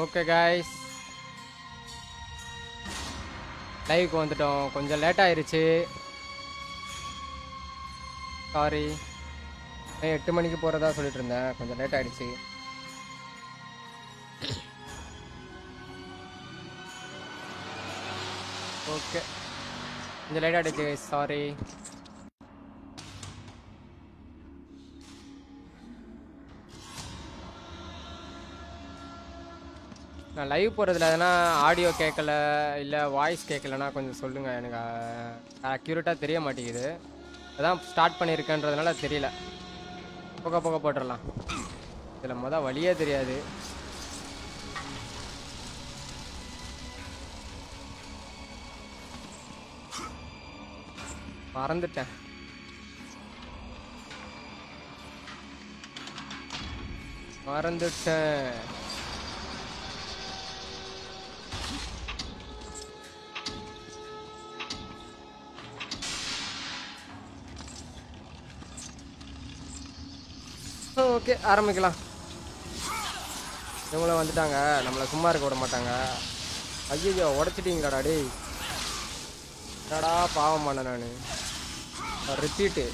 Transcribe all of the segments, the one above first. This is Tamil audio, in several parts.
ஓகே காய்ஸ் லைவுக்கு வந்துட்டோம். கொஞ்சம் லேட் ஆயிருச்சு. சாரி எட்டு மணிக்கு போகிறதா சொல்லிட்டு இருந்தேன். கொஞ்சம் லேட் ஆயிடுச்சு ஓகே கொஞ்சம் லேட் ஆயிடுச்சு சாரி நான் லைவ் போகிறதுல எதனா ஆடியோ கேட்கல இல்லை வாய்ஸ் கேட்கலனா கொஞ்சம் சொல்லுங்கள் எனக்கு அக்யூரேட்டாக தெரிய மாட்டேங்குது. அதான் ஸ்டார்ட் பண்ணியிருக்கேன்றதுனால தெரியல. போக போக போட்டுடலாம் இதில் மொதல் வழியே தெரியாது. மறந்துட்டேன். மறந்துட்டேன். ஓகே ஆரம்பிக்கலாம். இவங்களும் வந்துட்டாங்க. நம்மளை சும்மா இருக்க விட மாட்டாங்க. ஐயோ உடச்சிட்டீங்களாடா டேய். என்னடா பாவம் பண்ண நான். ரிப்பீட்டு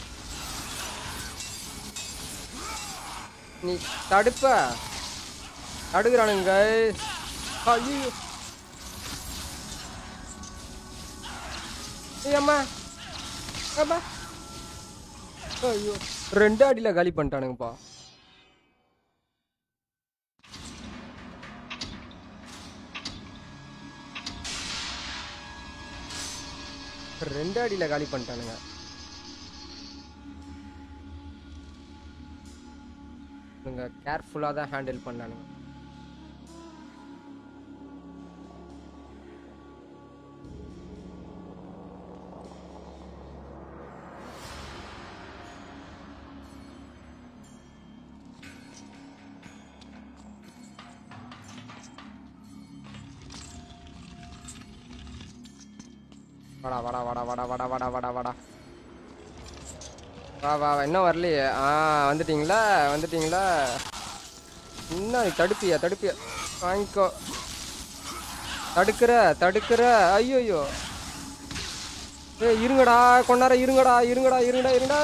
நீ தடுப்ப. தடுக்கிறானுங்க. ஐயோ ஏய் அம்மா. ஐயோ ரெண்டு அடியில் காலி பண்ணிட்டானுங்கப்பா. ரெண்டு அடியில் காலி பண்ணிட்டானுங்க. நீங்கள் கேர்ஃபுல்லாக தான் ஹேண்டில் பண்ணானுங்க. வா இன்னும் வரலையே. ஆ வந்துட்டிங்களா? வந்துட்டிங்களா? இன்னும் தடுப்பியா தடுப்பியா? வாங்கிக்கோ. தடுக்கிற தடுக்கிற. ஐயோ ஏ இருங்கடா கொண்டார இருங்கடா இருங்கடா இருங்கடா இருங்கடா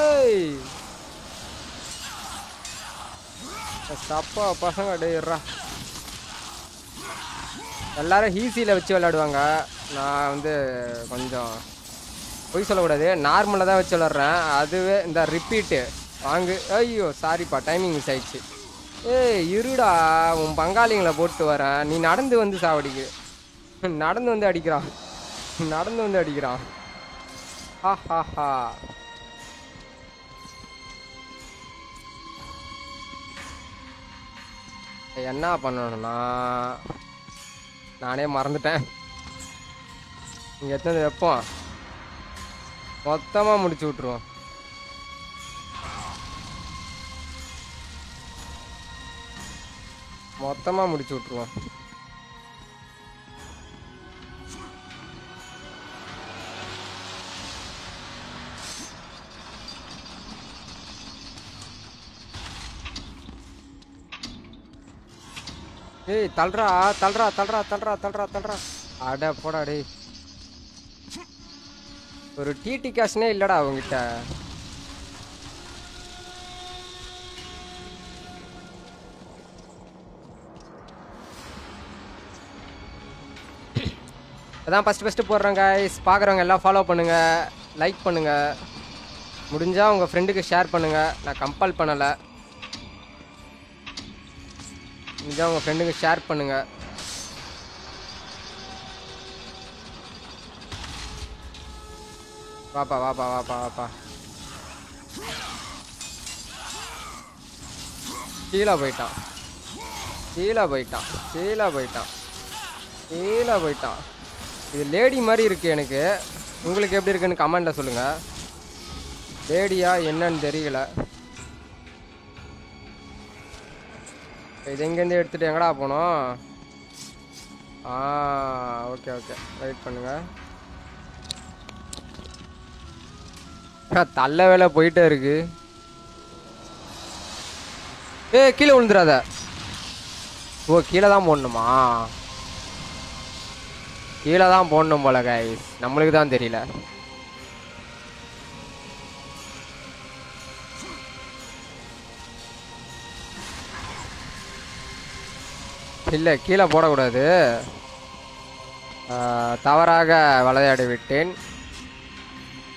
தப்பா பசங்க டேய்ரா எல்லாரும் ஈஸியில் வச்சு விளையாடுவாங்க. நான் வந்து கொஞ்சம் பொய் சொல்லக்கூடாது. நார்மலாக தான் வச்சு விளாட்றேன். அதுவே இந்த ரிப்பீட்டு வாங்கு. ஐயோ சாரிப்பா டைமிங் மிஸ் ஆயிடுச்சு. ஏய் இருடா உன் பங்காளிங்களை போட்டு வரேன். நீ நடந்து வந்து சாவடிக்கு. நடந்து வந்து அடிக்கிறான். நடந்து வந்து அடிக்கிறான். ஹா ஹா ஹா. என்ன பண்ணணும்னா நானே மறந்துட்டேன். இங்கே எத்தனை வைப்போம்? மொத்தமாக முடிச்சு விட்ருவோம் மொத்தமாக முடிச்சு விட்ருவோம் ஏய் தள்ளுறா தள்ளுறா தள்ளுறா தள்ளுறா தள்ளுறா தள்ளுறா. அட போடா டேய். ஒரு டிடி கேஷ்னே இல்லடா அவங்ககிட்ட அதான் ஃபஸ்ட்டு ஃபஸ்ட்டு போடுறோம் கைஸ் பார்க்குறவங்க எல்லாம் ஃபாலோ பண்ணுங்கள் லைக் பண்ணுங்கள் முடிஞ்சால் உங்கள் ஃப்ரெண்டுக்கு ஷேர் பண்ணுங்கள் நான் கம்பல் பண்ணலை. முடிஞ்சால் உங்கள் ஃப்ரெண்டுக்கு ஷேர் பண்ணுங்கள் வாப்பா வாப்பா வாப்பா வாப்பா. கீழே போயிட்டான். கீழே போயிட்டான். கீழே போயிட்டான். கீழே போயிட்டான். இது லேடி மாதிரி இருக்குது எனக்கு. உங்களுக்கு எப்படி இருக்குன்னு கமெண்டில் சொல்லுங்கள் லேடியா என்னன்னு தெரியல. இது எங்கேருந்து எடுத்துகிட்டு எங்கடா போனோம்? ஆ ஓகே ஓகே. வெயிட் பண்ணுங்கள் தள்ள வேலை போயிட்டே இருக்கு. ஏ கீழே விழுந்துடாத ஓ கீழே தான் போடணுமா? கீழே தான் போடணும் போல காய் நம்மளுக்கு தான் தெரியல. இல்லை கீழே போடக்கூடாது. தவறாக விளையாடி விட்டேன்.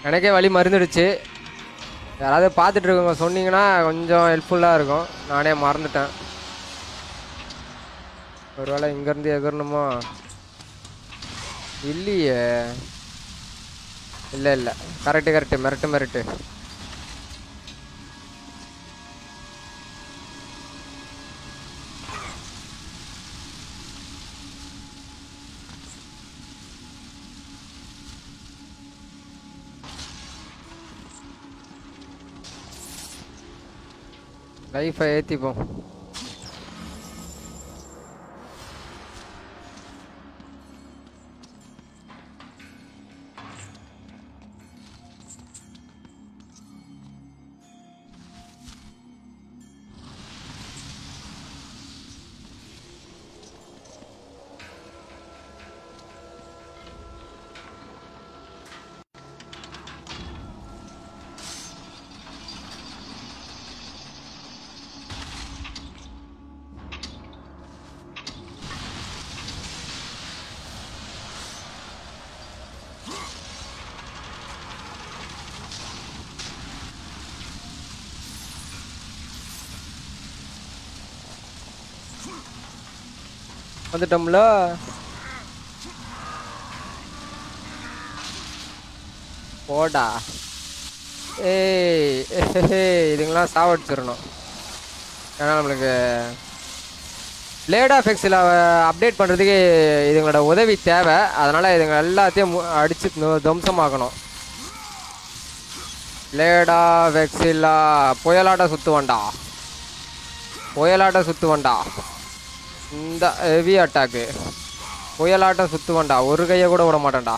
எனக்கே வழி மறந்துடுச்சு யாராவது பார்த்துட்டு இருக்கவங்க சொன்னீங்கன்னா கொஞ்சம் ஹெல்ப்ஃபுல்லாக இருக்கும். நானே மறந்துட்டேன். ஒருவேளை இங்கேருந்து எகிறணுமா இல்லையே. இல்லை இல்லை. Correct correct. மிரட்டு மிரட்டு. Ahí fue, tipo. வந்துட்டோம்ல? போடா. ஏய் ஏய், இதுங்களாம் சாவடிச்சிடணும். ஏன்னா நம்மளுக்கு பிளேட் ஆஃப் எக்ஸில் அப்டேட் பண்ணுறதுக்கு இதுங்களோட உதவி தேவை. அதனால் இதுங்க எல்லாத்தையும் மு- அடிச்சு துவம்சமாக்கணும். பிளேடா வெக்ஸில்லா புயலாட்ட சுற்றுவண்டா புயலாட்ட சுற்றுவண்டா இந்த ஹெவி அட்டாக்கு புயலாட்டம் சுற்றுவண்டா ஒரு கையை கூட விட மாட்டேன்டா.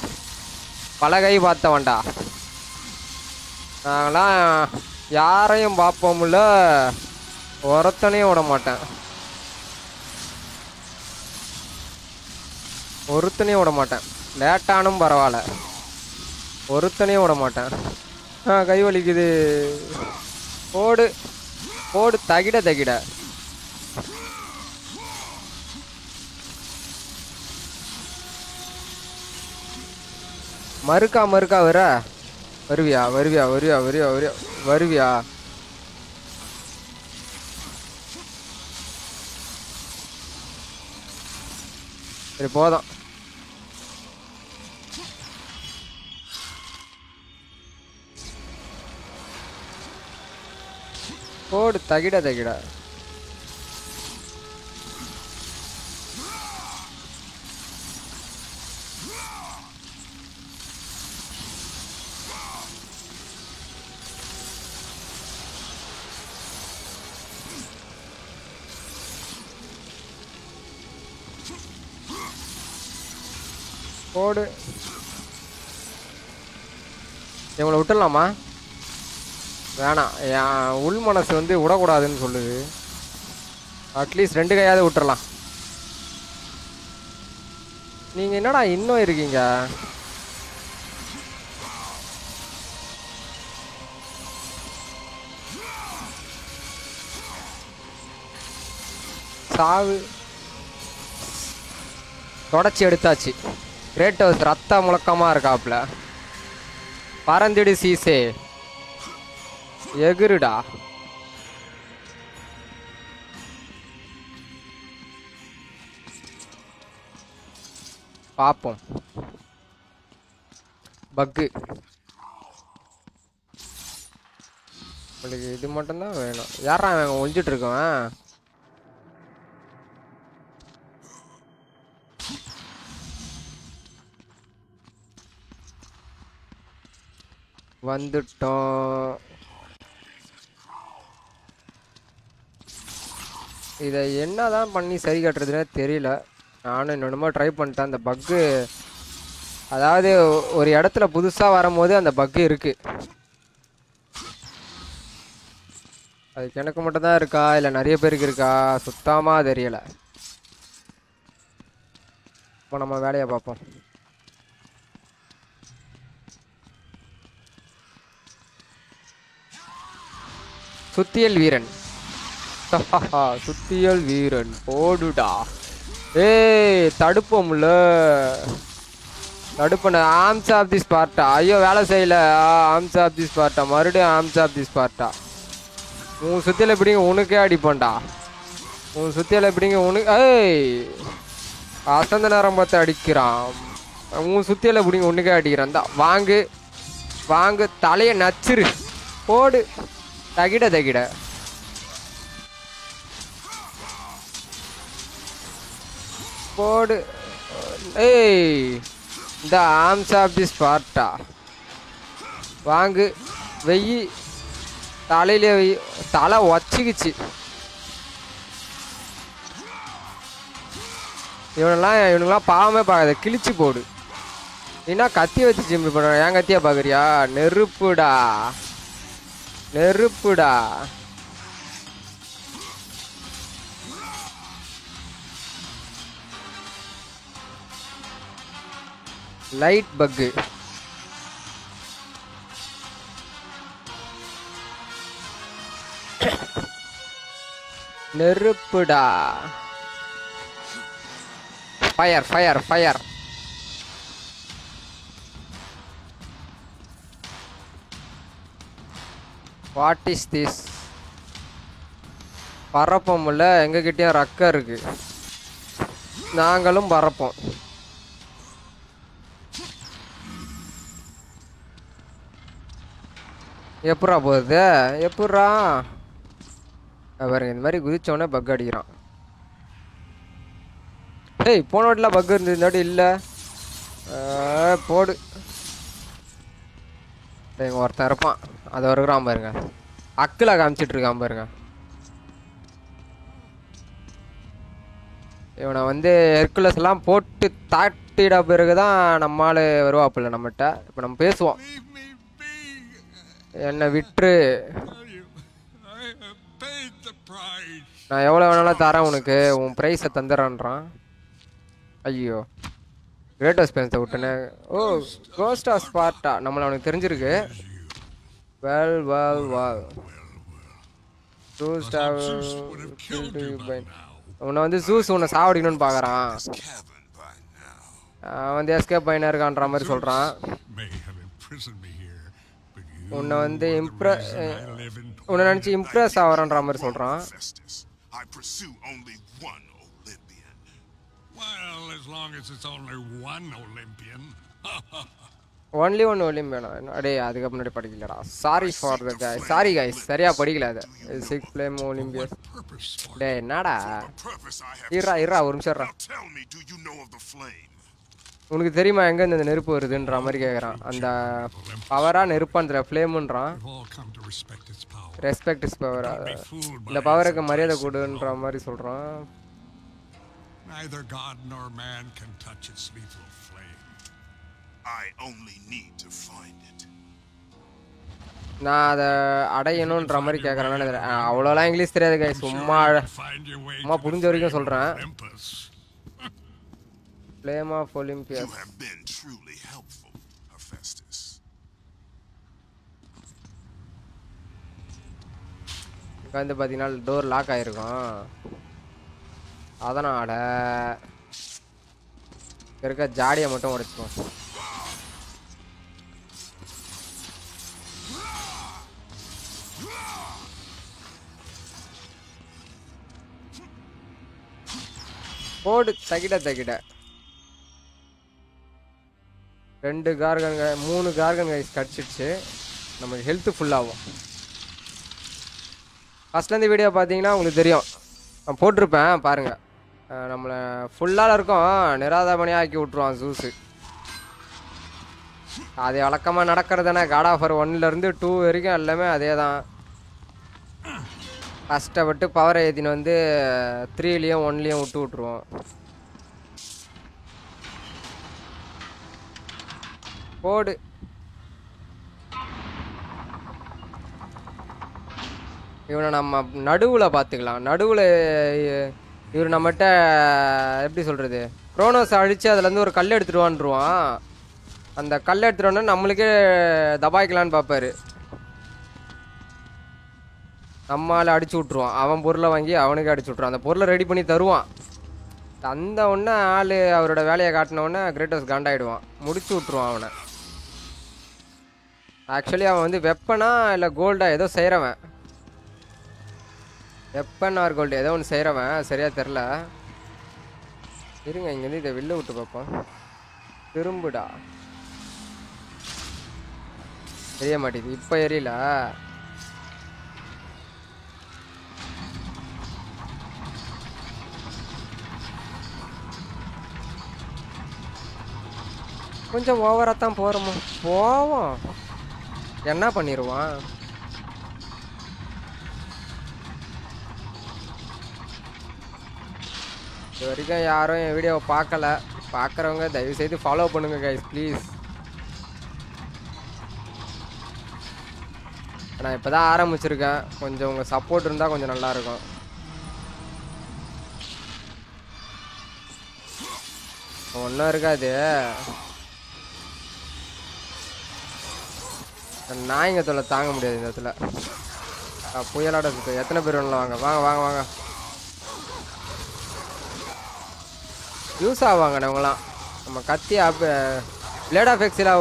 பல கை பார்த்தவன்டா. நாங்களாம் யாரையும் பார்ப்போம்ல ஒருத்தனையும் விட மாட்டேன். ஒருத்தனையும் விட மாட்டேன். லேட்டானும் பரவாயில்ல. ஒருத்தனையும் விட மாட்டேன். ஆ கை வலிக்குது. போடு. போடு. தகிட தகிட. மறுக்கா மறுக்கா வர வருவியா வருவியா வருவியா வருவியா வருவியா வருவியா? சரி போதும். போடு தகிட தகிட. விட்டுடலாமா வேணாம். என் உள் மனசு வந்து விடக்கூடாதுன்னு சொல்லுது. அட்லீஸ்ட் ரெண்டு கையாவது விட்டுறலாம். நீங்க என்னடா இன்னும் இருக்கீங்க? சாவு. தொடச்சி எடுத்தாச்சு. கிரேட்டோஸ் ரத்த முழக்கமா இருக்காப்ல. பறந்துடு சீசே. எகுருடா. பார்ப்போம் பக்கு. உங்களுக்கு இது மட்டும்தான் வேணும். யாரா அவன் ஒழிஞ்சிட்டு இருக்கவன். வந்துட்டோம். இதை என்ன தான் பண்ணி சரி கட்டுறதுனே தெரியல. நானும் இன்னொன்னுமோ ட்ரை பண்ணிட்டேன். அந்த பக்கு அதாவது ஒரு இடத்துல புதுசாக வரும்போது அந்த பக்கு இருக்குது அதுக்கு எனக்கு மட்டும் தான் இருக்கா? இல்லை நிறைய பேருக்கு இருக்கா? சுத்தமாக தெரியலை. இப்போ நம்ம வேலையை பார்ப்போம். சுத்தியல் வீரன். சுத்தியல் வீரன். ஓடுடா ஏய் தடுப்போம்ல. தடுப்பன ஆம்ஸ் ஆஃப் தி ஸ்பார்ட்டா ஐயோ வேலை செய்யல. ஆம்ஸ் ஆஃப் தி ஸ்பார்ட்டா மறுபடியும் ஆம்ஸ் ஆஃப் தி ஸ்பார்ட்டா உன் சுத்தியில் எப்படிங்க உனக்கே அடிப்பேன்டா உன் சுத்தியில் எப்படிங்க உனக்கு ஏய். அசந்த நேரம் பார்த்து அடிக்கிறான். உன் சுத்தியில் எப்படிங்க உனக்கே அடிக்கிறான். தான் வாங்கு. வாங்கு தலையை நச்சிரு. போடு. தகிட தகிட. போடு. ஏய் இந்த ஆம்ஸ் ஆஃப் தி ஸ்பார்ட்டா வாங்கு. வெயி. தலையில வெயி. தலை ஒச்சிக்குச்சு. இவனெல்லாம் இவனுங்களாம் பாவமே பார்க்காத. கிழிச்சு போடு. ஏன்னா கத்தி வச்சு ஜிம்மி பண்ணுறேன் ஏன் கத்தியா பார்க்குறியா நெருப்புடா. நெருப்புடா. லைட் பக்கு நெருப்புடா. Fire fire fire what is this பறப்போம்ல எங்ககிட்டயும் ரக்கம் இருக்கு. நாங்களும் பறப்போம் எப்படா போகுது? எப்பட்றா பாருங்க இந்த மாதிரி குதிச்சோடனே பக் அடிக்கிறான். ஏய் போன வாட்டிலாம் பக் இருந்தது இந்த வாட்டி இல்லை. போடு. ஒருத்தன் இருப்பான். அது வருகிறான் பாருங்க. அக்கில் காமிச்சிட்டு இருக்கான் பாருங்க. இவனை வந்து ஹெர்குலஸ் எல்லாம் போட்டு தாட்டிட பிறகு தான் நம்மால் வருவாப்புல நம்மகிட்ட இப்போ நம்ம பேசுவோம். என்னை விட்டு நான் எவ்வளோ வேணாலும் தரேன் உனக்கு. உன் ப்ரைஸை தந்துடுறான்றான். ஐயோ. கிரேட்டஸ் பென்ஸை விட்டுனே ஓ கோஸ்டா ஸ்பார்ட்டா நம்மளை அவனுக்கு தெரிஞ்சிருக்கு. Well to star Zeus would have killed you by now. உன்னை வந்து ஜூஸ் உன்னை சாவடிக்கணும்னு பார்க்குறான் வந்து எஸ்கேப் பண்ணினா இருக்கான்ற மாதிரி சொல்கிறான் உன்னை வந்து இம்ப்ர உன்னை நினச்சி இம்ப்ரெஸ் ஆகிறன்ற மாதிரி சொல்கிறான். Well, as long as it's only one Olympian. Only one ஒலியும் வேணும். அடே அதுக்கு முன்னாடி படிக்கலடா. Sorry for the guy sorry guys சரியா படிக்கல அது. சிக்ஸ் பிளேம் ஒலிம்பியஸ் டே என்னடா. இருடா இருடா ஒரு நிமிஷம்? உனக்கு தெரியுமா எங்க இந்த நெருப்பு வருதுன்ற மாதிரி கேக்குறான். அந்த பவரா நெருப்பான்ற ஃப்ளேமுன்றான். ரெஸ்பெக்ட் இஸ் பவர் இந்த பவருக்கு மரியாதை கொடுன்ற மாதிரி சொல்றான். Neither God nor man can touch its lethal. I only need to find it. நான் அதை அடையணுன்ற மாதிரி கேட்குறேன்னு அவ்வளோலாம் இங்கிலீஷ் தெரியாது கை சும்மா சும்மா புரிஞ்ச வரைக்கும் சொல்கிறேன். Flame of You Olympus have been truly helpful, Hephaestus. இங்கே வந்து பார்த்தீங்கன்னா டோர் லாக் ஆகிருக்கும் அதனால் இருக்க ஜாடியை மட்டும் உடைச்சிக்குவோம் போடு தகிட தகிட. ரெண்டு கார்கன் மூணு கார்கன் கைஸ் கடிச்சிடுச்சு. நமக்கு ஹெல்த்து ஃபுல்லாகும் ஃபஸ்ட்லேருந்து வீடியோ பார்த்தீங்கன்னா உங்களுக்கு தெரியும். நான் போட்டிருப்பேன் பாருங்கள் நம்மளை ஃபுல்லாக இருக்கோம். நிராதாபணியாக ஆக்கி விட்ருவான் ஜூஸு அது வழக்கமாக நடக்கிறது தானே காட் ஆஃபர் ஒன்லேருந்து டூ வரைக்கும் எல்லாமே அதே தான் கஷ்டப்பட்டு பவரை ஏற்றின்னு வந்து த்ரீலேயும் ஒன்லேயும் விட்டு விட்ருவோம் போடு. இவனை நம்ம நடுவில் பார்த்துக்கலாம். நடுவில் இவர் நம்மகிட்ட எப்படி சொல்கிறது குரோனோஸ் அழித்து அதுலேருந்து ஒரு கல் எடுத்துடுவான்ருவான். அந்த கல் எடுத்துட்டோன்னா நம்மளுக்கே தபாய்க்கலான்னு பார்ப்பாரு. நம்மளால் அடிச்சு விட்ருவான் அவன் பொருளை வாங்கி அவனுக்கு அடிச்சு விட்ருவான் அந்த பொருளை ரெடி பண்ணி தருவான். தந்த உடனே ஆள் அவரோட வேலையை காட்டினவுடனே கிரேட்டஸ் காண்டாயிடுவான். முடிச்சு விட்ருவான் அவனை. ஆக்சுவலி அவன் வந்து வெப்பனா இல்லை கோல்டா ஏதோ செய்கிறவன் வெப்பன் ஆர் கோல்டு ஏதோ ஒன்று செய்கிறவன் சரியாக தெரில இருங்க இங்கேருந்து இதை வெளில விட்டு பார்ப்போம். திரும்புடா. தெரிய மாட்டேங்குது. இப்போ எரியல. கொஞ்சம் ஓவராக தான் போகிறோமோ போவோம். என்ன பண்ணிடுவான் இது வரைக்கும் யாரும் என் வீடியோவை பார்க்கல. பார்க்குறவங்க தயவுசெய்து ஃபாலோ பண்ணுங்க கைஸ் ப்ளீஸ் நான் இப்போ தான் ஆரம்பிச்சிருக்கேன். கொஞ்சம் உங்கள் சப்போர்ட் இருந்தால் கொஞ்சம் நல்லாயிருக்கும் ஒன்றும் இருக்காது. நாய்ங்க தொல்லை தாங்க முடியாது இந்த இடத்துல. புயலாட புயலோட எத்தனை பேர் வேணும் வாங்க. வாங்க வாங்க வாங்க. யூஸ் ஆவாங்க நம்மளாம் நம்ம கத்தி of blade of exile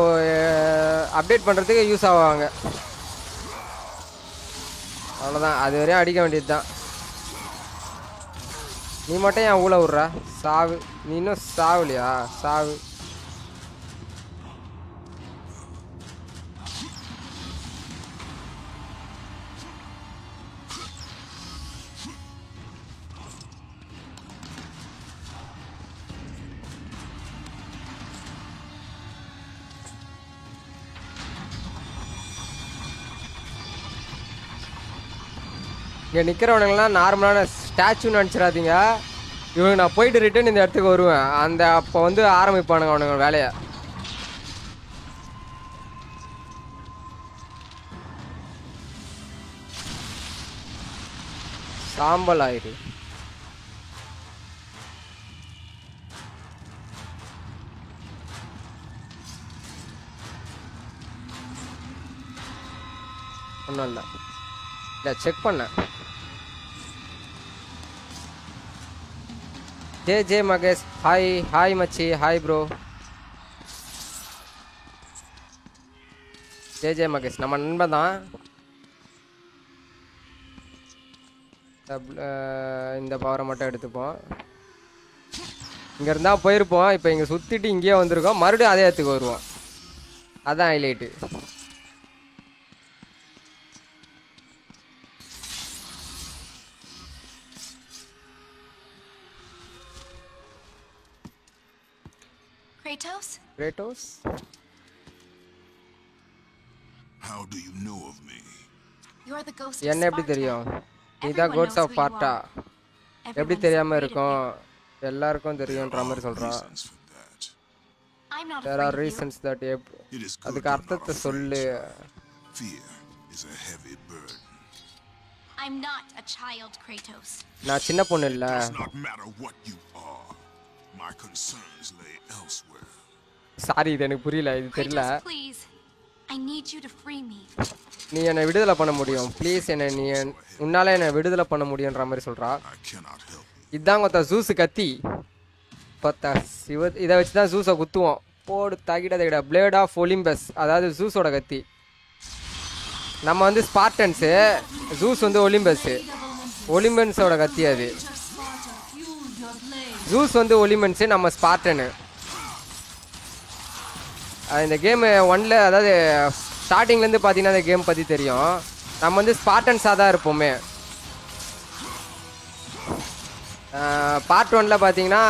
update பண்ணுறதுக்கு யூஸ் ஆவாங்க அவ்வளோதான் அது வரையும் அடிக்க வேண்டியது தான் நீ மட்டும் என் ஊழ விட்ற? சாவு. நீ இன்னும் சாவுலையா? சாவு. இங்கே நிற்கிறவனுங்களாம் நார்மலான ஸ்டாச்சுன்னு நினச்சிடாதீங்க. இவங்க நான் போயிட்டு ரிட்டர்ன் இந்த இடத்துக்கு வருவேன். அந்த அப்போ வந்து ஆரம்பிப்பானுங்க அவனுங்க வேலையை. சாம்பல் ஆயிடு. ஒன்றும் இல்லை. இல்லை செக் பண்ணேன் J J Mahesh. Hi hi மச்சி. Hi bro J J Mahesh. நம்ம நண்பன் தான். இந்த பவரை மட்டும் எடுத்துப்போம். இங்கே இருந்தால் போயிருப்போம். இப்போ இங்கே சுற்றிட்டு இங்கேயே வந்திருக்கோம். மறுபடியும் அதே இடத்துக்கு வருவோம். அதான் highlight Kratos, Kratos How do you know of me? you're the ghost of என்ன எப்படி Sparta. தெரியும் நீ Everyone தான் gods knows of who you Sparta are. எப்படி Everyone's தெரியாம afraid of இருக்கும் you. எல்லாருக்கும் தெரியுன்ற மாதிரி சொல்றான் Reasons for that. I'm not there afraid are of you. Reasons that It is good அதுக்கு you're not அர்த்தத்தை afraid, சொல்லு child. Fear is a heavy burden. I'm not a child, Kratos. நான் சின்ன பொண்ணு இல்ல Does not matter what you are. My concerns lay elsewhere. Sorry இது எனக்கு புரியல இது தெரியல. நீ என்னை விடுதலை பண்ண முடியும். ப்ளீஸ் என்னை நீ உன்னால என்னை விடுதலை பண்ண முடியுன்ற மாதிரி சொல்றா. இதான் கொத்த ஜூஸு கத்தி. கொத்த சிவ இதை வச்சு தான் ஜூஸை குத்துவோம். போடு தகிட தகிட பிளேட் ஆஃப் ஒலிம்பஸ் அதாவது ஜூஸோட கத்தி. நம்ம வந்து ஸ்பார்டன்ஸு ஜூஸ் வந்து ஒலிம்பஸ்ஸு ஒலிம்பன்ஸோட கத்தி அது. ஜூஸ் வந்து ஒலிம்பன்ஸு நம்ம ஸ்பார்டனு இந்த கேமு ஒன்ல அதாவது ஸ்டார்டிங்லேருந்து பார்த்தீங்கன்னா இந்த கேம் பற்றி தெரியும். நம்ம வந்து ஸ்பார்டன்ஸாக தான் இருப்போமே. பார்ட் ஒனில் பார்த்தீங்கன்னா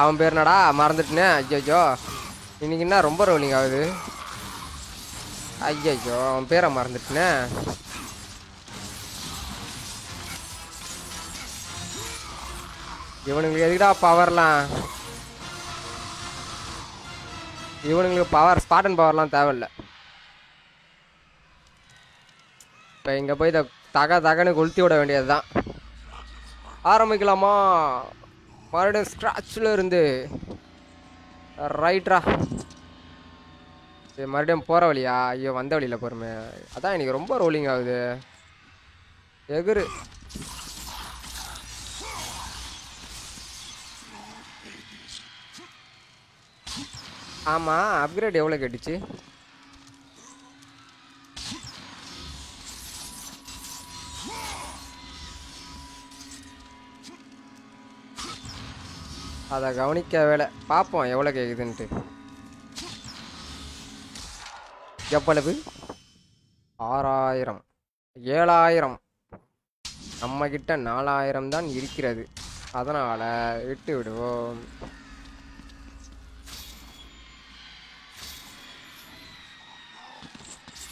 அவன் பேர் என்னடா? மறந்துட்டேனே. ஐயோ இன்னைக்கு என்ன ரொம்ப ரோலிங் ஆகுது? ஐயோ அவன் பேரை மறந்துட்டேனே. இவனுங்களுக்கு எதுக்குடா பவர்லாம் இவனுங்களுக்கு பவர் ஸ்பாட்டன் பவர்லாம் தேவையில்ல. இப்போ இங்கே போய் இதை தக தகன்னு கொளுத்தி விட வேண்டியது தான் ஆரம்பிக்கலாமா? மறுபடியும் ஸ்க்ராட்சில் இருந்து. ரைட்ரா இது மறுபடியும் போகிற வழியா? ஐயோ வந்த வழியில் பொறுமை. அதான் எனக்கு ரொம்ப ரோலிங் ஆகுது. எகுரு. ஆமாம் அப்கிரேட் எவ்வளோ கேட்டுச்சு? அதை கவனிக்க வேலை. பார்ப்போம் எவ்வளோ கேட்குதுன்ட்டு எவ்வளவு? ஆறாயிரம். ஏழாயிரம். நம்ம கிட்ட நாலாயிரம் தான் இருக்கிறது. அதனால விட்டு விடுவோம்.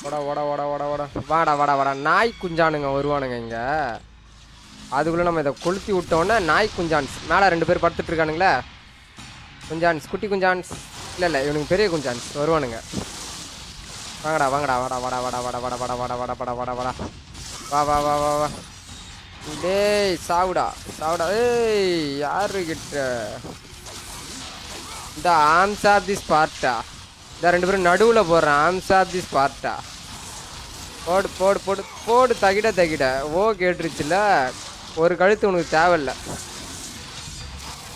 ஓட ஓட ஓட ஓட ஓட வாடா வாடா வாடா நாய் குஞ்சானுங்க வருவானுங்க இங்கே அதுக்குள்ளே நம்ம இதை கொளுத்தி விட்டோன்னே நாய் குஞ்சான்ஸ் மேலே ரெண்டு பேர் படுத்துட்டு இருக்கானுங்களே குஞ்சான்ஸ் குட்டி குஞ்சான்ஸ் இல்லை இல்லை இவனுக்கு பெரிய குஞ்சான்ஸ் வருவானுங்க வாங்கடா வாங்கடா வாடா வாடா வாடா வாடா வாடா வாடா வாடா வாடா வாடா வாடா வாடா வா வா வா வா வா டேய் சாவுடா சாவுடா ஏய் யாரு கிட்ட இந்த ஆம்ஸ் ஆஃப் தி ஸ்பார்ட்டா இந்த ரெண்டு பேரும் நடுவில் போடுறேன். ஆம்ஸ் ஆஃப் தி ஸ்பார்ட்டா போடு போடு போடு போடு தகிட தகிட. ஓ கேட்டுருச்சுல? ஒரு கழுத்து உனக்கு தேவையில்ல.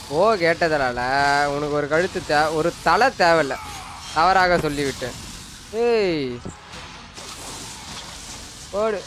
ஓ கேட்டதனால உனக்கு ஒரு கழுத்து தே ஒரு தலை தேவையில்ல. தவறாக சொல்லிவிட்டேன். ஏய். போடு.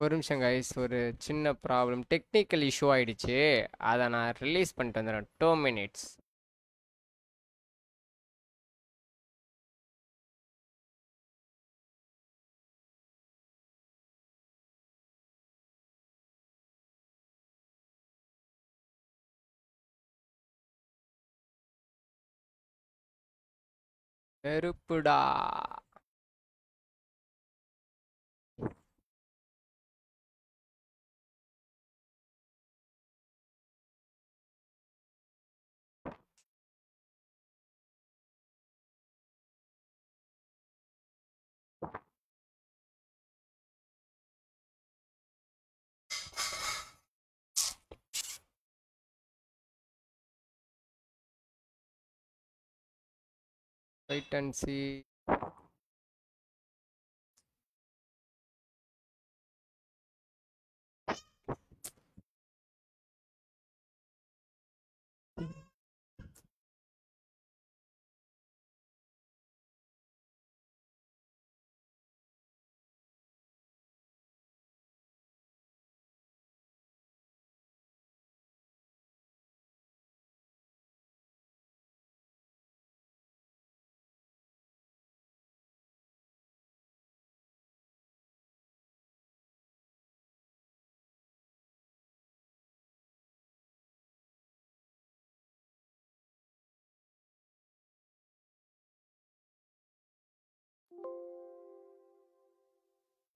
ஒரு நிமிஷம் கைஸ் ஒரு சின்ன ப்ராப்ளம் டெக்னிக்கல் இஷ்யூ ஆயிடுச்சு. அதை நான் ரிலீஸ் பண்ணிட்டு வந்துடுறேன். டூ மினிட்ஸ் நெருப்புடா wait and see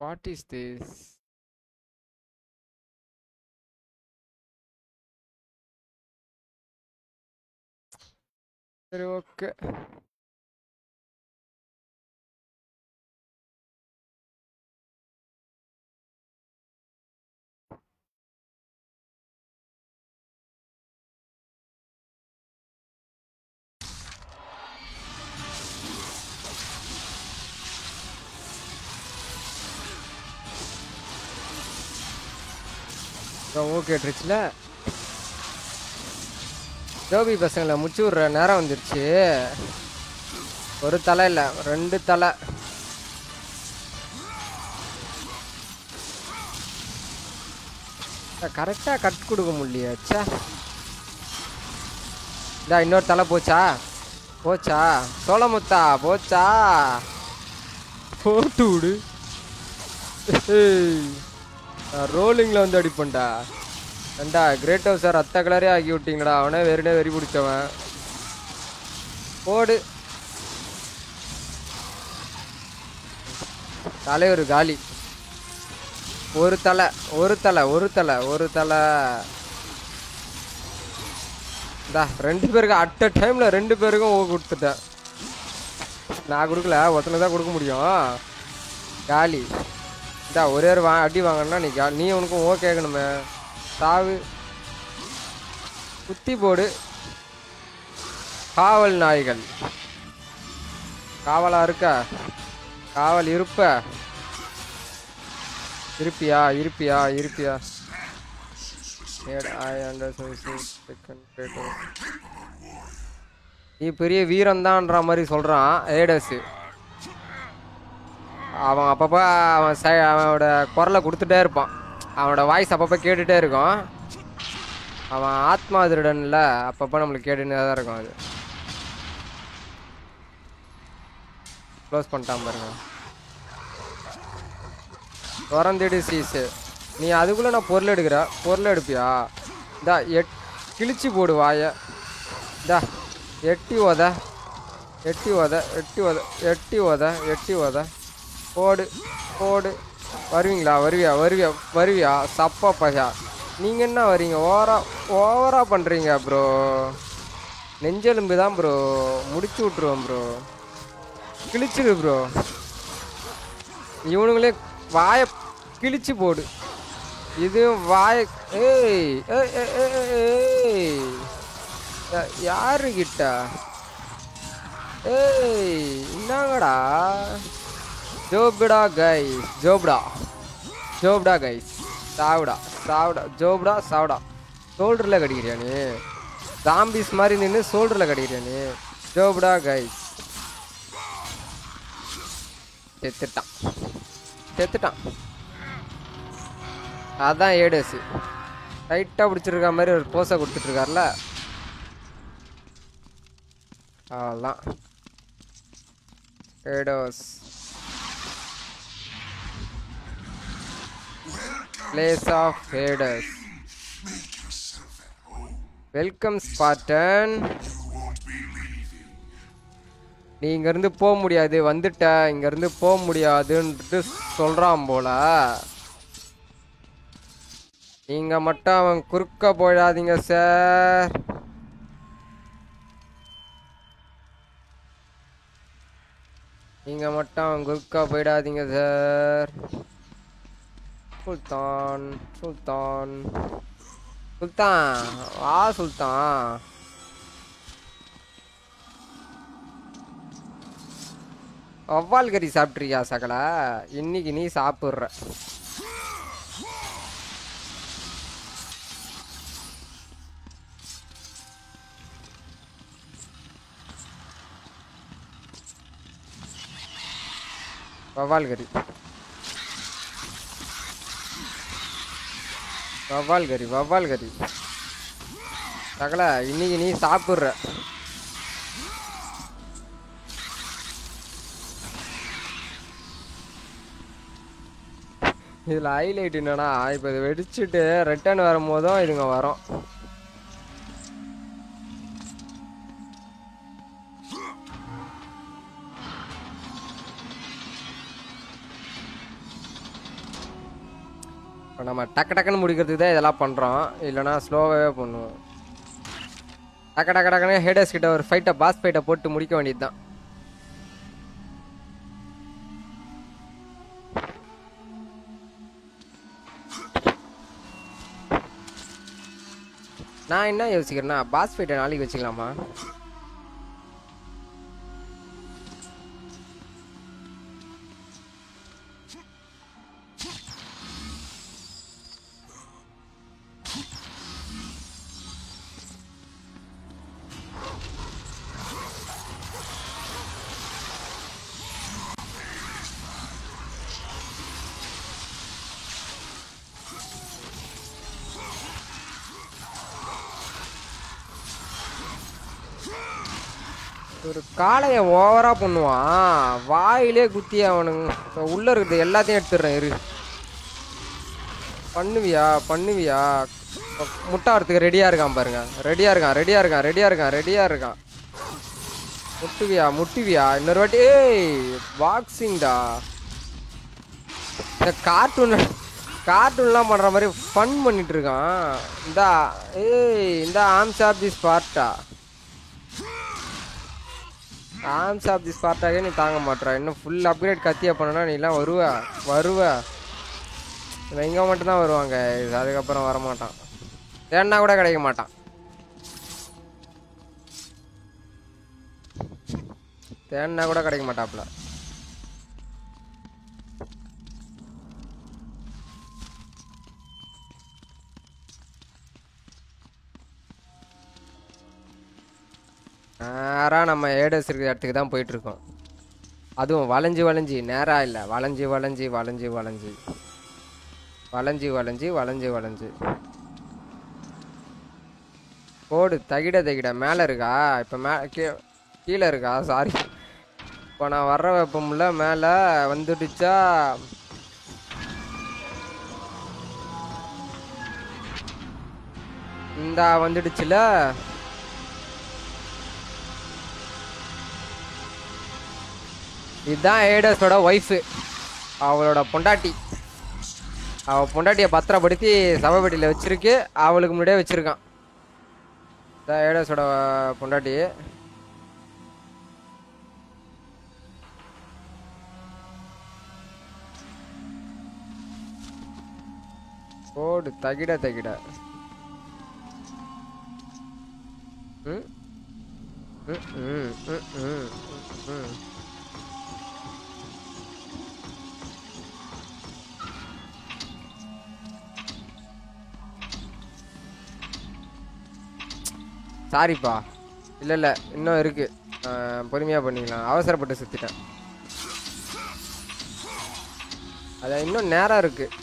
what is this சரி ஓகே ஓகே ட்ரிச்சில் ஜோபி பசங்களை முடிச்சு விட்ற நேரம் வந்துருச்சு. ஒரு தலை இல்லை ரெண்டு தலை. கரெக்டாக கட் கொடுக்க முடியாச்சா ச்சே இதா இன்னொரு தலை போச்சா? போச்சா? சோளமுத்தா போச்சா? போட்டு விடு. ரோலிங்கில் வந்து அடிப்பேன்டா. ஏண்டா கிரேட் ஹவுஸ் சார் அத்த கலரே ஆக்கி விட்டீங்கடா. அவனே வெறினே வெறி பிடிச்சவன். போடு. ஒரு காலி. ஒரு தலை ஒரு தலை ஒரு தலை ஒரு தலை. இந்தா ரெண்டு பேருக்கு அட் அ டைமில் ரெண்டு பேருக்கும் கொடுத்துட்டேன். நான் கொடுக்கல ஒருத்தனை தான் கொடுக்க முடியும். காலி. தான் ஒரே ஒரு வா அடி வாங்கினா நீ நீ உனக்கும் ஓ கேட்கணுமே சாவு. குத்தி போடு. காவல் நாய்கள். காவலா இருக்க? காவல் இருப்ப? இருப்பியா? இருப்பியா? இருப்பியா? நீ பெரிய வீரன்தான்ற மாதிரி சொல்றான் ஏடஸு அவன் அப்பப்போ அவன் சை அவனோட குரலை கொடுத்துட்டே இருப்பான். அவனோட வாய்ஸ் அப்பப்போ கேட்டுகிட்டே இருக்கும். அவன் ஆத்மா திருடன்ல அப்பப்போ நம்மளுக்கு கேட்டுகிட்டே தான் இருக்கும் அது. க்ளோஸ் பண்ணிட்டான் பாருங்க. திறந்துடு சீஸு நீ அதுக்குள்ளே நான் பொருள் எடுக்கிற பொருள் எடுப்பியா? இந்தா எட் கிழிச்சு போடு வாய. இந்தா எட்டி ஓத எட்டி ஓத எட்டி ஓத எட்டி ஓத எட்டி உத. போடு போடு. வருவீங்களா? வருவியா? வருவியா? வருவியா? சப்பா பையா? நீங்கள் என்ன வரீங்க ஓவரா ஓவரா பண்ணுறீங்க ப்ரோ நெஞ்செலும்பு தான் ப்ரோ முடிச்சு விட்ருவோம் ப்ரோ கிழிச்சிடு ப்ரோ இவனுங்களே வாயை கிழிச்சு போடு. இது வாய ஏய் ஏய், ஏய், கிட்ட ஏய் என்னங்கடா ஜோப்டா கைஸ் ஜோப்டா. ஜோப்டா கைஸ் சாவுடா சாவுடா ஜோப்டா சாவுடா. ஷோல்டரில் கடிக்கிறியா நீ? ஜாம்பிஸ் மாதிரி நின்று ஷோல்டரில் கடிக்கிறியா நீ? ஜோப்டா கைஸ் செத்துட்டான். செத்துட்டான். அதான் ஏடேசி டைட்டாக பிடிச்சிருக்க மாதிரி ஒரு போஸை கொடுத்துட்ருக்கார்ல. அவ்வளோதான் ஏடோஸ் place of Hades welcome Spartan நீ இங்கேருந்து போக முடியாது வந்துட்ட. இங்கேருந்து போக முடியாதுன்ட்டு சொல்கிறான் போல. நீங்க மட்டும் அவன் குறுக்க போயிடாதீங்க சார். நீங்க மட்டும் அவன் குறுக்க போயிடாதீங்க சார். சுல்தான் சுல்தான் சுல்தான் வா சுல்தான் வவ்வால் கறி சாப்பிட்றியா சகல? இன்னைக்கு நீ சாப்பிட்ற. வவ்வால் கறி வவ்வால் கறி வவ்வால் கறி. சகல இன்னைக்கு நீ சாப்பிட்ற. இதில் ஹைலைட் என்னன்னா இப்போ இதை வெடிச்சிட்டு ரிட்டர்ன் வரும்போதும் இதுங்க வரும். டக்கு டக்குன்னு முடிக்கிறதுக்கு தான் இதெல்லாம் பண்ணுறோம் இல்லைனா ஸ்லோவாகவே பண்ணுவோம். டக்கு டக்கு டக்குன்னு ஹேடர்ஸ் கிட்ட ஒரு ஃபைட்டை பாஸ் ஃபைட்டை போட்டு முடிக்க வேண்டியது தான் நான் என்ன யோசிக்கிறேன்னா பாஸ் ஃபைட்டை நாளைக்கு வச்சுக்கலாமா? காளைய ஓவரா பண்ணுவான். வாயிலே குத்தி அவனுங்க. இப்ப உள்ள இருக்குது எல்லாத்தையும் எடுத்துடுறேன் இரு. பண்ணுவியா? பண்ணுவியா? முட்டாடுறதுக்கு ரெடியாக ரெடியா இருக்கான் பாருங்க. ரெடியா இருக்கான் ரெடியா இருக்கான் ரெடியா இருக்கான் ரெடியா இருக்கான். முட்டுவியா முட்டுவியா? இன்னொரு வாட்டி ஏய் பாக்ஸிங்டா இந்த கார்ட்டூன் கார்ட்டூன்லாம் பண்ணுற மாதிரி ஃபன் பண்ணிட்டு இருக்கான். இந்தா ஏய் இந்த arms of the Sparta arms of the ஸ்பார்ட்டாகவே நீ தாங்க மாட்ற இன்னும் ஃபுல் அப்கிரேட் கத்தியா பண்ணனா நீ எல்லாம் வருவ வருவ. இவன் மட்டும்தான் வருவாங்க. அதுக்கப்புறம் வரமாட்டான். தேடினா கூட கிடைக்க மாட்டான். தேடினா கூட கிடைக்க மாட்டாப்புல நேராக நம்ம ஏடஸ் இருக்கிற இடத்துக்கு தான் போயிட்டுருக்கோம். அதுவும் வளைஞ்சு வளைஞ்சி நேராக இல்லை. வளைஞ்சு வளைஞ்சி வளைஞ்சு வளைஞ்சி. வளைஞ்சி வளைஞ்சி வளைஞ்சு வளைஞ்சு. கோடு தகிட தகிட. மேலே இருக்கா? இப்போ மே கீ கீழே இருக்கா? சாரி இப்போ நான் வர்ற வெப்பமில்ல மேலே வந்துடுச்சா? இந்தா வந்துடுச்சுல? இதுதான் ஏடஸோட ஒய்ஃபு அவளோட பொண்டாட்டி. அவள் பொண்டாட்டியை பத்திரப்படுத்தி சபைப்பட்டியில் வச்சிருக்கு அவளுக்கு முன்னாடியே வச்சுருக்கான். இதான் ஏடஸோட பொண்டாட்டி. கோடு தகிட தகிட. ம் ம் ம் ம் ம் ம். சாரிப்பா இல்லை இல்லை இன்னும் இருக்குது பொறுமையாக பண்ணிக்கலாம். அவசரப்பட்டு சுற்றிட்டேன் அது இன்னும் நேரம் இருக்குது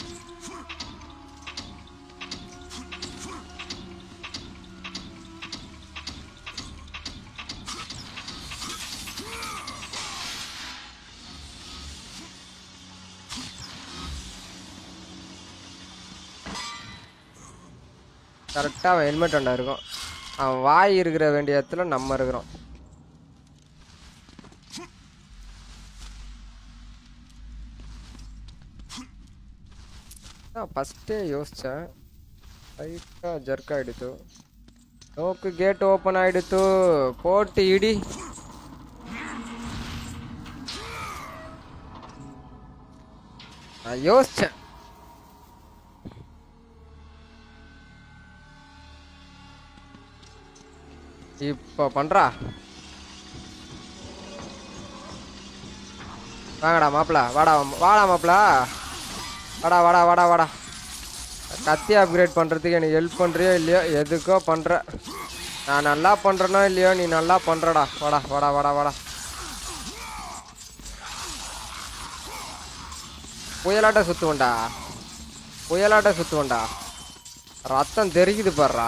கரெக்டாக அவன் ஹெல்மெட் ஒன்றா இருக்கும். அவன் வாய் இருக்கிற வேண்டிய இடத்துல நம்ம இருக்கிறோம். நான் ஃபஸ்ட்டே யோசித்தேன் லைட்டாக ஜர்க் ஆகிடுத்து நோக்கு கேட் ஓப்பன் ஆகிடுத்து போட்டு இடி. நான் யோசித்தேன் இப்போ பண்ணுறா வாங்கடா மாப்பிள வாடா வாடா மாப்பிள. வாடா வாடா வாடா வாடா. கத்தி அப்கிரேட் பண்ணுறதுக்கு எனக்கு ஹெல்ப் பண்ணுறியோ இல்லையோ எதுக்கோ பண்ணுற நான் நல்லா பண்ணுறனோ இல்லையோ நீ நல்லா பண்ணுறடா வாடா வாடா வாடா வாடா. புயலாட்ட சுற்றுவோண்டா புயலாட்ட சுற்றுவோண்டா ரத்தம் தெரிக்குது பாடுறா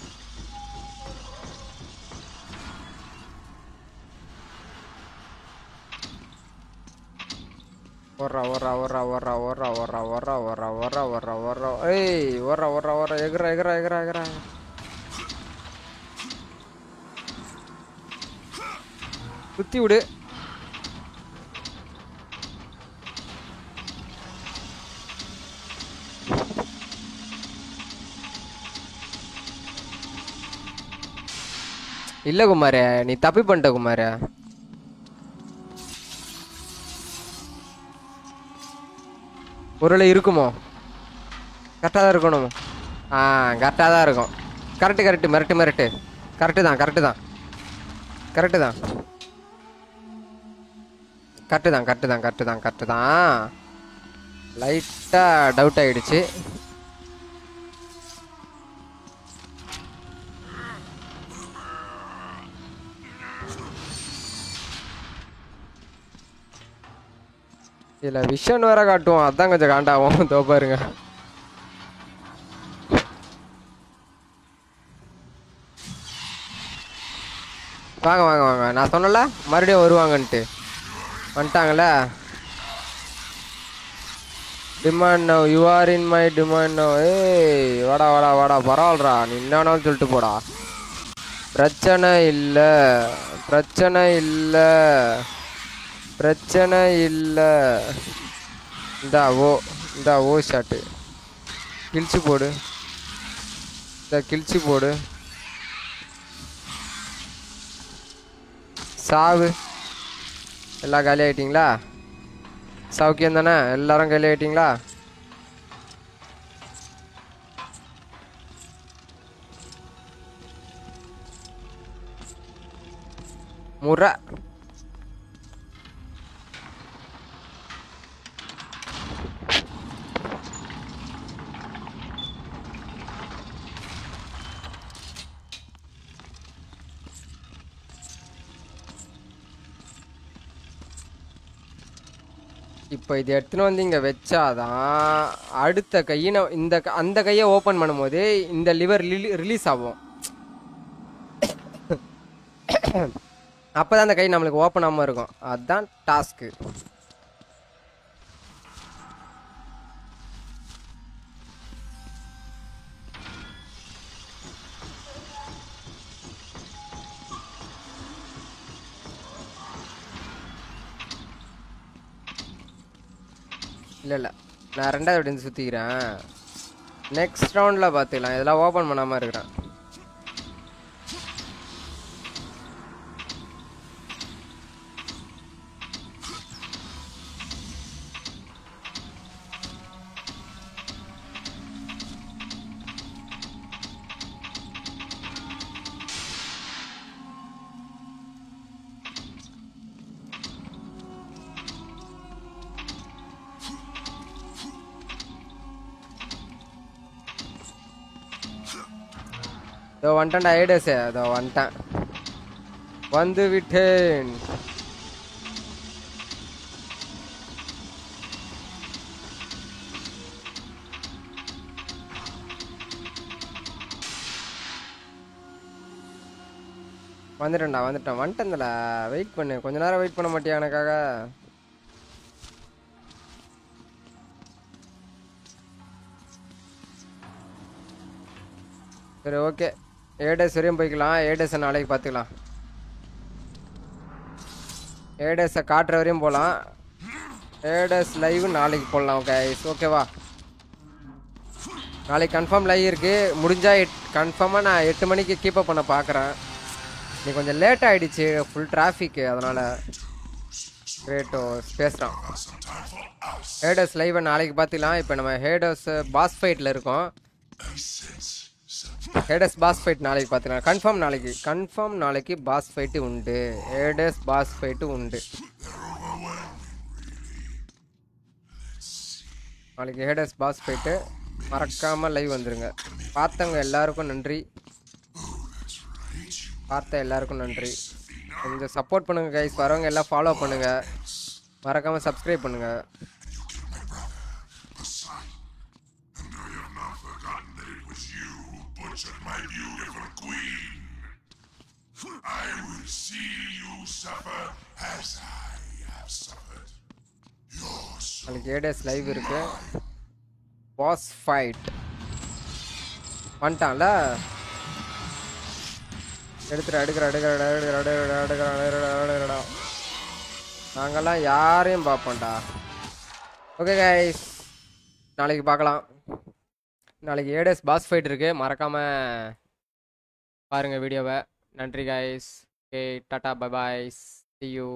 இருக்கும் ஓர்றா ஓர்றா ஓர்றா ஓர்றா ஓர்றா ஓர்றா ஓர்றா ஓர்றா ஓர்றா ஓர்றா ஏய் ஓர்றா ஓர்றா ஓர்றா எகுறா எகுறா எகுறா எகுறா குத்தி விடு இல்லை குமாரே நீ தப்பி பண்ணிட்ட குமாரே ஒருவேளை இருக்குமோ? கரெக்டாக தான் இருக்கணும்? ஆ கரெக்டாக தான் இருக்கும். கரெக்டு கரெக்டு மிரட்டு மிரட்டு. கரெக்டு தான் கரெக்டு தான். கரெக்டு தான். கரெக்டு தான் கரெக்டு தான் கரெக்டு தான் கரெக்டு தான். லைட்டாக டவுட் ஆகிடுச்சு இதில் விஷன் வேற காட்டுவோம் அதான் கொஞ்சம் காண்டாகும் தோ பாருங்க. வாங்க வாங்க வாங்க. நான் சொன்னல மறுபடியும் வருவாங்கன்ட்டு. வந்துட்டாங்களே demand no you are in my demand no ஏய் வாடா வாடா வாடா. பரவாயில்லடா. நீ என்னன்னு சொல்லிட்டு போடா. பிரச்சனை இல்லை. பிரச்சனை இல்லை. பிரச்சனை இல்லை இந்தா ஓ இந்தா ஓ ஷாட்டு. கிழிச்சு போடு. இந்த கிழிச்சு போடு. சாவு. எல்லாம் காலி ஆயிட்டீங்களா? சௌக்கியம் தானே? எல்லாரும் காலி ஆயிட்டீங்களா? முறை. இப்போ இது எடுத்துன்னு வந்து இங்கே வச்சாதான் அடுத்த கையை இந்த க- அந்த கையை ஓப்பன் பண்ணும்போது இந்த லிவர் ரிலீஸ் ஆகும். அப்போ தான் அந்த கை நம்மளுக்கு ஓப்பன் ஆகாமல் இருக்கும். அதுதான் டாஸ்க்கு இல்லை இல்லை. நான் ரெண்டாவது அப்படின்னு சுற்றிக்கிறேன் நெக்ஸ்ட் ரவுண்டில் பார்த்துக்கலாம் இதெல்லாம் ஓப்பன் பண்ணாமல் இருக்கிறேன். இதோ வந்துட்டேன்டா ஐடியாஸே அதோ வந்துட்டேன். வந்து விட்டேன். வந்துட்டேன்டா வந்துட்டேன். வந்துட்டேன்ல வெயிட் பண்ணு. கொஞ்ச நேரம் வெயிட் பண்ண மாட்டியா எனக்காக? சரி ஓகே ஏடேஸ் வரையும் போய்க்கலாம் ஏடேஸை நாளைக்கு பார்த்துக்கலாம். ஏடேஸை காட்டுற வரையும் போகலாம் ஏடேஸ் லைவ் நாளைக்கு போடலாம் கைஸ் ஓகேவா நாளைக்கு கன்ஃபார்ம் லைவ் இருக்குது முடிஞ்சால் எட் கன்ஃபார்மாக நான் எட்டு மணிக்கு கீப்பப் பண்ண பார்க்குறேன் நீ கொஞ்சம் லேட் ஆகிடுச்சு ஃபுல் டிராஃபிக்கு அதனால். கிரேட்டோ பேசுகிறான் ஹேடர்ஸ் லைவை நாளைக்கு பார்த்துக்கலாம். இப்போ நம்ம ஹேடர்ஸ் பாஸ் ஃபைட்டில் இருக்கோம். ஹேடஸ் பாஸ் ஃபைட் நாளைக்கு பார்த்துக்கலாம் கன்ஃபார்ம் நாளைக்கு கன்ஃபார்ம் நாளைக்கு பாஸ் ஃபைட்டு உண்டு. ஹேடஸ் பாஸ் ஃபைட்டு உண்டு. நாளைக்கு ஹேடஸ் பாஸ் ஃபைட்டு மறக்காமல் லைவ் வந்துடுங்க பார்த்தவங்க எல்லாருக்கும் நன்றி. பார்த்த எல்லாருக்கும் நன்றி. கொஞ்சம் சப்போர்ட் பண்ணுங்கள் கைஸ் வரவங்க எல்லாம் ஃபாலோ பண்ணுங்கள் மறக்காமல் சப்ஸ்கிரைப் பண்ணுங்கள் Butchered my beautiful queen. I will see you suffer as I have suffered. நாளைக்கு ஏடேஸ் லைவ் இருக்கு. பாஸ் ஃபைட் வந்துட்டான்ல? எடுத்துரு எடுக்கிற எடுக்கிற எடுக்கிற எடுக்கிற எடுக்கிற எடுக்கிற நாங்கெல்லாம் யாரையும் பார்ப்போம்டா. ஓகே கைஸ் நாளைக்கு பார்க்கலாம். நாளைக்கு ஏடஸ் பாஸ் ஃபைட் இருக்கு. மறக்காம பாருங்க வீடியோவை. நன்றி guys okay tata bye bye see you